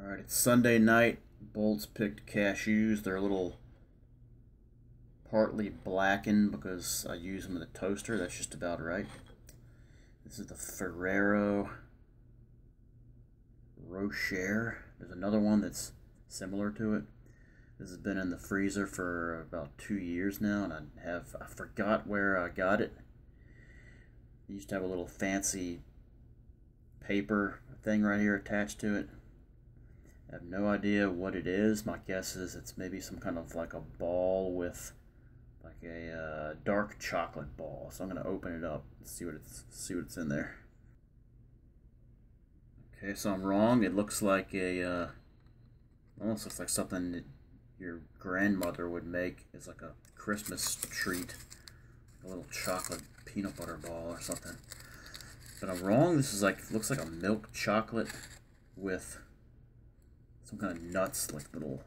All right, it's Sunday night. Bolts picked cashews. They're a little partly blackened because I use them in the toaster. That's just about right. This is the Ferrero Rocher. There's another one that's similar to it. This has been in the freezer for about two years now, and I have I forgot where I got it. I used to have a little fancy paper thing right here attached to it. I have no idea what it is. My guess is it's maybe some kind of like a ball with like a uh, dark chocolate ball. So I'm gonna open it up and see what it's see what's in there. Okay, so I'm wrong. It looks like a uh, almost looks like something that your grandmother would make as like a Christmas treat, a little chocolate peanut butter ball or something. But I'm wrong. This is like looks like a milk chocolate with some kind of nuts, like little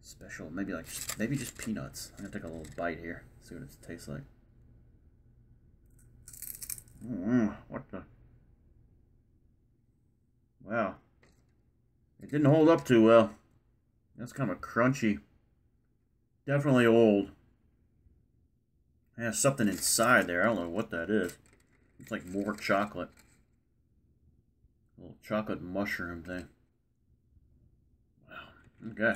special, maybe like maybe just peanuts. I'm gonna take a little bite here, see what it tastes like. Mm, what the? Wow. It didn't hold up too well. That's kind of crunchy. Definitely old. It has something inside there. I don't know what that is. It's like more chocolate. A little chocolate mushroom thing. Okay.